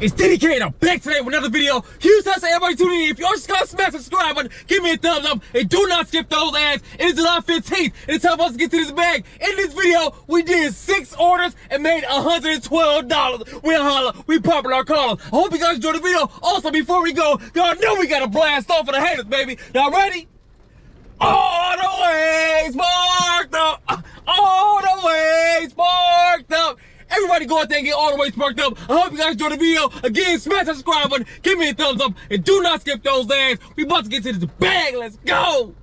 It's and I'm back today with another video. Huge thanks to everybody tuning in. If you're just gonna smash subscribe button, give me a thumbs up and do not skip those ads. It is July 15th and it's time for us to get to this bag. In this video, we did six orders and made $112. We holla, we popping our collars. I hope you guys enjoyed the video. Also, before we go, y'all know we got a blast off for the haters, baby. Y'all ready? All the way sparked up. All the way sparked up. Everybody go out there and get all the way sparked up. I hope you guys enjoyed the video. Again, smash that subscribe button, give me a thumbs up, and do not skip those ads. We about to get to this bag. Let's go.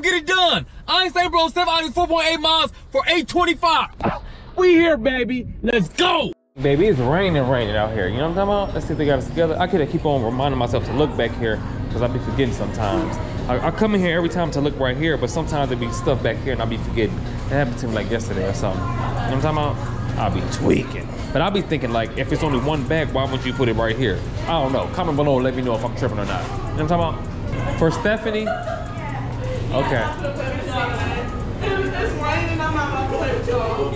Get it done. Einstein Bro, 7 items, 4.8 miles for 825. We here, baby. Let's go. Baby, it's raining, raining out here. You know what I'm talking about? Let's see if they got us together. I could keep on reminding myself to look back here because I be forgetting sometimes. I, I come in here every time to look right here, but sometimes there be stuff back here and I be forgetting. It happened to me like yesterday or something. You know what I'm talking about? I'll be tweaking. But I'll be thinking like, if it's only one bag, why wouldn't you put it right here? I don't know. Comment below and let me know if I'm tripping or not. You know what I'm talking about? For Stephanie? Okay. It's raining, I'm not gonna play with y'all.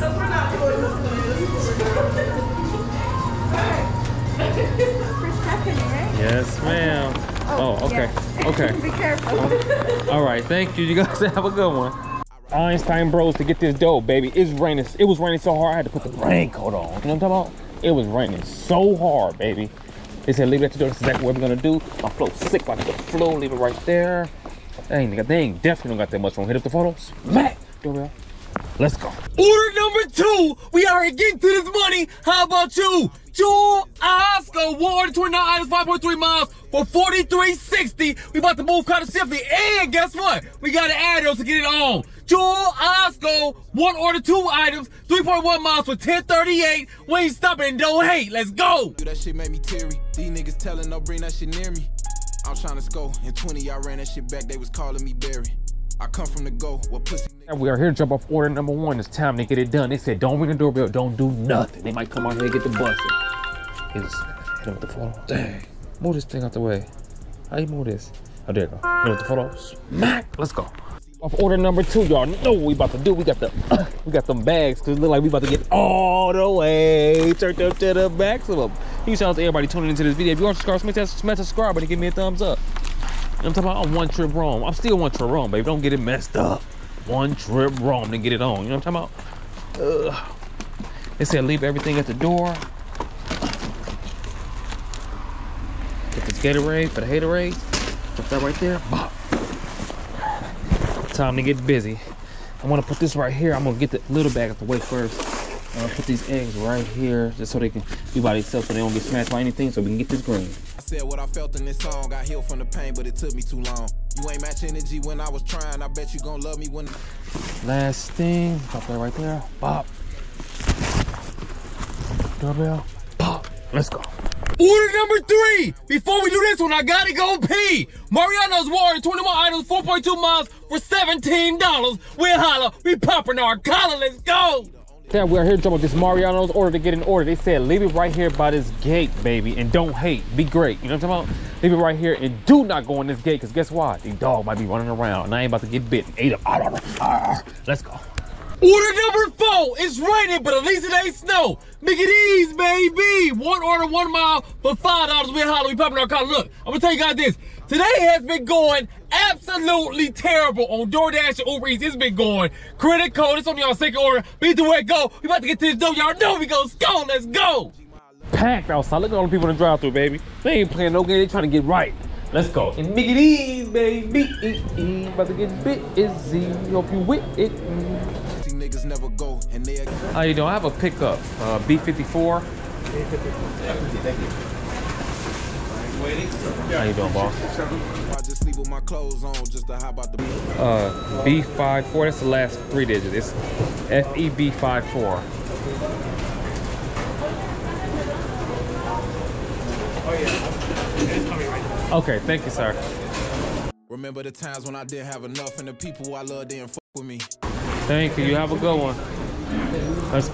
so we're not doing this For Stephanie, right? Yes, ma'am. Oh, oh, okay. yeah. Okay. Be careful. Oh, all right, thank you. You guys have a good one. Einstein Bros to get this dough, baby. It's raining. It was raining so hard I had to put the raincoat on. You know what I'm talking about? It was raining so hard, baby. They said leave it at the door. That's exactly what we're gonna do. My flow sick like the flow. Leave it right there. They they ain't definitely don't got that much room. Hit up the photos. Smack. Doorbell. Let's go. Order number two. We are getting to this money. How about you? Jewel Oscar, one order 29 items, 5.3 miles for 43.60. We about to move kind of swiftly. And guess what? We got to add those to get it on. Jewel-Osco, one order, two items, 3.1 miles for 1038. We ain't stopping, don't hate. Let's go. That shit made me teary. These niggas telling no bring that shit near me. I'm trying to score. In 20, I ran that shit back. They was calling me Barry. I come from the go. Pussy? We are here to jump off order number one. It's time to get it done. They said, don't ring the doorbell, don't do nothing. They might come out here and get the. He's hit him with the photo. Dang. Move this thing out the way. How you move this? Oh, there you go. Hit him with the photo. Smack. Let's go. Off order number two, y'all know what we about to do. We got the we got them bags because it look like we about to get all the way turned up to the backs of. Huge shout out to everybody tuning into this video. If you want to subscribe, smash that smash that subscribe button, give me a thumbs up. I'm talking about one trip Rome. I'm still one trip Rome, baby. Don't get it messed up. One trip Rome to get it on. You know what I'm talking about? Ugh. They said leave everything at the door. Get this Gatorade for the haterade. Put that right there. Bop. Time to get busy. I want to put this right here. I'm gonna get the little bag out the way first. I'm gonna put these eggs right here just so they can be by themselves so they don't get smashed by anything so we can get this green. I said what I felt in this song. Got healed from the pain, but it took me too long. You ain't match energy when I was trying. I bet you gon' love me when. Last thing, pop that right there. Pop. Doorbell. Pop. Let's go. Order number three. Before we do this one, I gotta go pee. Mariano's Water, 21 items, 4.2 miles for $17. We holla, we popping our collar. Let's go. Yeah, we are here to jump with this Mariano's order to get an order. They said leave it right here by this gate, baby, and don't hate. Be great. You know what I'm talking about? Leave it right here and do not go in this gate, because guess what? The dog might be running around and I ain't about to get bitten. Ate him. Let's go. Order number four. It's raining, but at least it ain't snow. Make it easy, baby. One order, one mile for five dollars. We holla, we popping our collar. Look, I'm gonna tell you guys this. Today has been going absolutely terrible on DoorDash and Uber Eats. It's been going critical. It's on y'all second order. Be the way go, we about to get to this dough. Y'all know we go. Let's go. Let's go. Packed outside. Look at all the people in the drive-through, baby. They ain't playing no game. They trying to get right. Let's go. And make it easy, baby. About to get busy. Hope you with it. These niggas never go, and they. How you doing? I have a pickup, uh, B54. How you doing, boss? I just sleep with my clothes on just to hop out the. Uh, B54, that's the last three digits. It's FEB54. Okay, thank you, sir. Remember the times when I didn't have enough and the people I loved didn't fuck with me. Thank you. You have a good one. Let's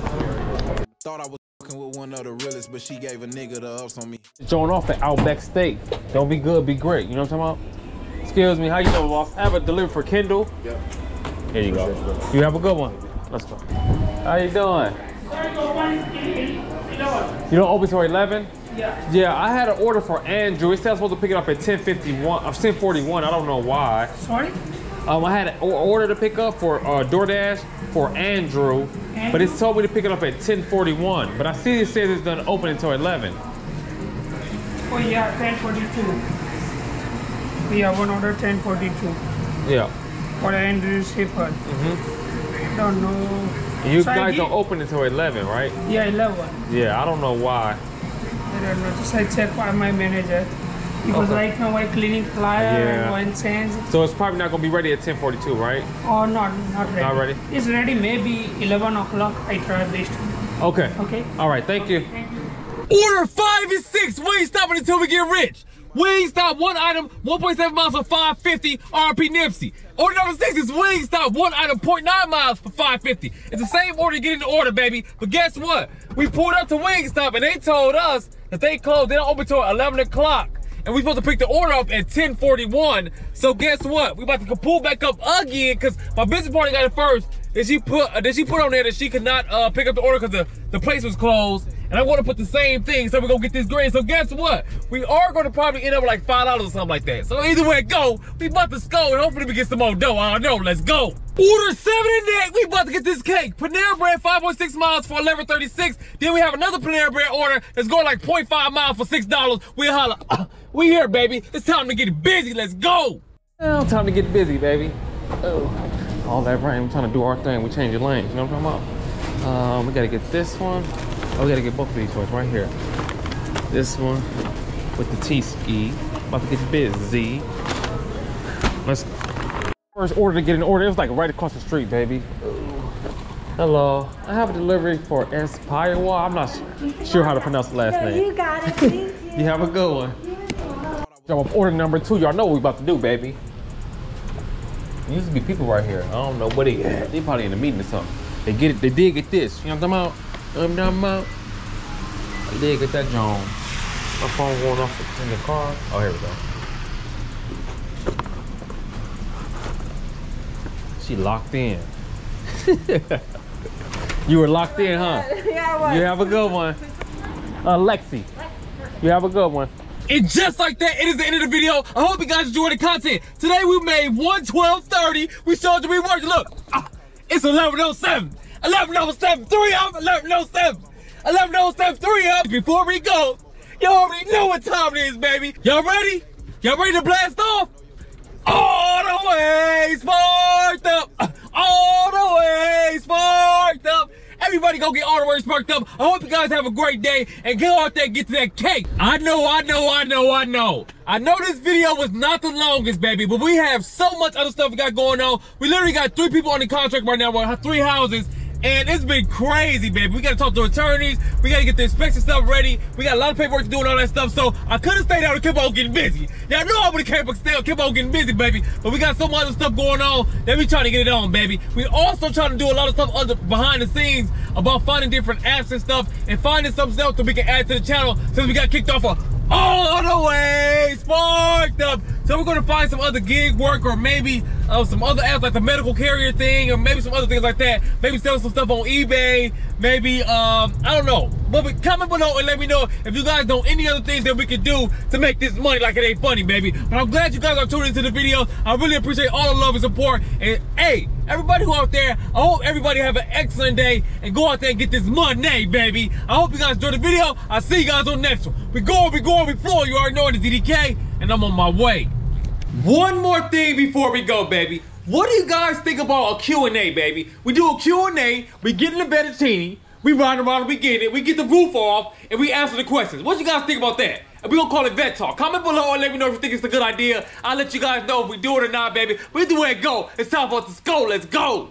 Thought I was fucking with one of the realest, but she gave a nigga the ups on me. join off at Outback Steak. Don't be good, be great. You know what I'm talking about? Excuse me, how you doing, boss? I have a delivery for Kendall. Yep. Here you go. You have a good one. Let's go. How you doing? You don't open till 11? Yeah. Yeah, I had an order for Andrew. It said I was supposed to pick it up at 1051, I'm uh, 1041. I don't know why. Sorry? Um, I had an order to pick up for uh, DoorDash for Andrew, but it told me to pick it up at 1041. But I see it says it's gonna open until 11. Oh yeah, 1042. We have one order 1042 Yeah. for Andrew Shepherd. Mm-hmm. I Don't know. You So guys did- don't open until 11, right? Yeah, 11. Yeah, I don't know why. I don't know. Just I check by my manager. Because Okay. right now I'm cleaning flyer Yeah. and. So it's probably not gonna be ready at 1042, right? Or not, not ready. Not ready? It's ready maybe 11 o'clock. I try best. Okay. Okay. All right, thank you. Thank you. Order five and six. We ain't stopping until we get rich. Wingstop, one item, 1.7 miles for 550, RP Nipsey. Order number six is Wingstop, one item, 0.9 miles for 550. It's the same order, get in the order, baby. But guess what? We pulled up to Wingstop and they told us that they closed, they don't open till 11 o'clock. And we supposed to pick the order up at 1041. So guess what? We about to pull back up again because my business partner got it first. Did she put uh, did she put on there that she could not uh, pick up the order because the, the place was closed? And I want to put the same thing, so we're gonna get this grade. So guess what? We are gonna probably end up with like five dollars or something like that. So either way go, we about to go and hopefully we get some more dough. I don't know. Let's go. Order seven and eight. We about to get this cake. Panera Bread 5.6 miles for 11.36. Then we have another Panera Bread order that's going like 0.5 miles for six dollars. We holla. We here, baby. It's time to get busy. Let's go. Well, time to get busy, baby. Oh, all that rain. We're trying to do our thing. We changing lanes. You know what I'm talking about? Um, we gotta get this one. Oh, we gotta get both of these ones right here. This one with the T-ski. About to get busy. Let's go. First order to get an order. It was like right across the street, baby. Hello. I have a delivery for Espirewa. I'm not sure how to pronounce the last No, name. you got it. You. You have a good one. Yo, order number two. Y'all know what we about to do, baby. There used to be people right here. I don't know what they at. They probably in a meeting or something. They get it. They did get this. You know what I'm talking about? You know what I'm talking about? They did get that John. My phone going off in the car. Oh, here we go. She locked in. you were locked in, huh? Yeah, what? You have a good one. Uh, Lexi. You have a good one. And just like that, it is the end of the video. I hope you guys enjoyed the content. Today we made 112.30. We showed you we worked. Look, ah, it's 11.07. 11.07, three up, 11.07. 11.07, three up. Before we go, y'all already know what time it is, baby. Y'all ready? Y'all ready to blast off? All the way sparked up. All the way sparked up. Everybody go get all the way sparked up. I hope you guys have a great day and get out there and get to that cake. I know, I know, I know, I know. I know this video was not the longest, baby, but we have so much other stuff we got going on. We literally got three people on the contract right now. We have three houses. And it's been crazy, baby. We gotta talk to attorneys. We gotta get the inspection stuff ready. We got a lot of paperwork to do and all that stuff. So I could have stayed out and kept on getting busy. Y'all know I would have kept, stay- on getting busy, baby. But we got so much other stuff going on that we trying to get it on, baby. We also trying to do a lot of stuff other behind the scenes about finding different apps and stuff and finding something else that we can add to the channel since we got kicked off of all the way sparked up. So we're gonna find some other gig work or maybe uh, some other apps like the medical carrier thing or maybe some other things like that. Maybe sell some stuff on eBay. Maybe um, I don't know. But comment below and let me know if you guys know any other things that we could do to make this money like it ain't funny, baby. But I'm glad you guys are tuning into the video. I really appreciate all the love and support. And hey, everybody who out there, I hope everybody have an excellent day and go out there and get this money, baby. I hope you guys enjoyed the video. I'll see you guys on the next one. We going, we going, we flowing. You already know it is DDK, and I'm on my way. One more thing before we go, baby. What do you guys think about a Q&A, baby? We do a Q&A, we get in the Bettatini, we ride around, we get it, we get the roof off, and we answer the questions. What you guys think about that? And we gonna call it Vet Talk. Comment below and let me know if you think it's a good idea. I'll let you guys know if we do it or not, baby. We do it, go. It's time for us to go. Let's go.